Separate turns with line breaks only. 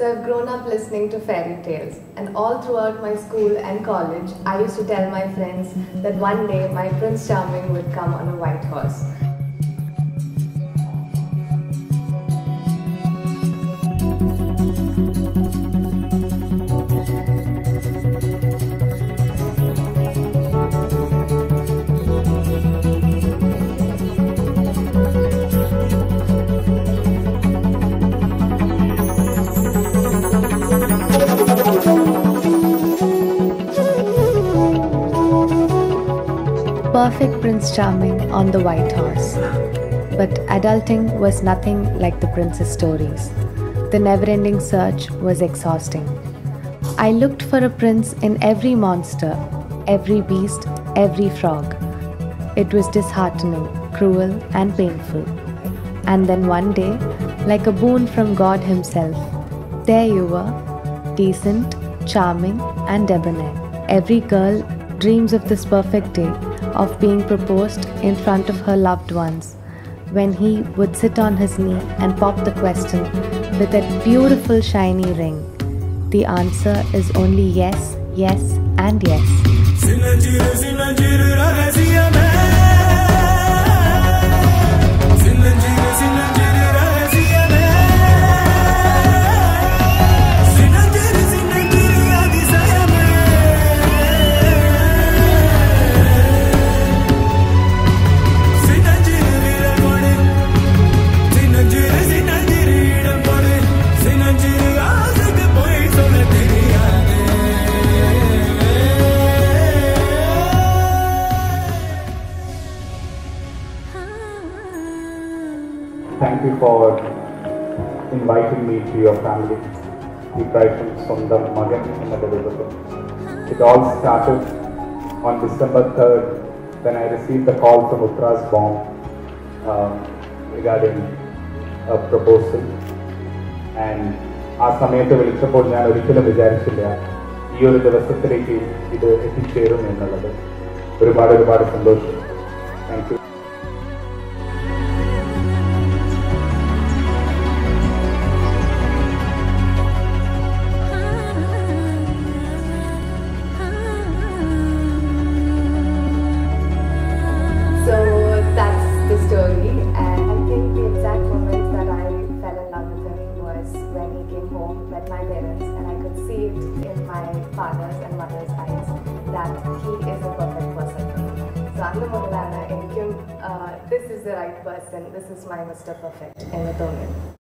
So I've grown up listening to fairy tales, and all throughout my school and college, I used to tell my friends that one day my Prince Charming would come on a white horse.
Perfect Prince Charming on the white horse. But adulting was nothing like the prince's stories. The never ending search was exhausting. I looked for a prince in every monster, every beast, every frog. It was disheartening, cruel, and painful. And then one day, like a boon from God Himself, there you were, decent, charming, and debonair. Every girl dreams of this perfect day of being proposed in front of her loved ones when he would sit on his knee and pop the question with that beautiful shiny ring. The answer is only yes, yes, and yes.
Thank you for inviting me to your family Ibrahim സ്വന്തം മകൻ എന്ന ദിവസം it all started on December third when I receive the call from ഉത്രാസ് ബോം regarding proposal and ആ സമയത്ത് വിളിച്ചപ്പോൾ ഞാൻ ഒരിക്കലും വിചാരിച്ചില്ല ഈ ഒരു ദിവസത്തിലേക്ക് ഇത് എത്തിച്ചേരും എന്നുള്ളത്. ഒരുപാട് ഒരുപാട് സന്തോഷം. Thank you
came home, met my parents, and I could see it in my father's and mother's eyes that he is a perfect person for me. So I'm the Mogalana and Kim, uh, this is the right person, this is my Mr. Perfect in Etonian.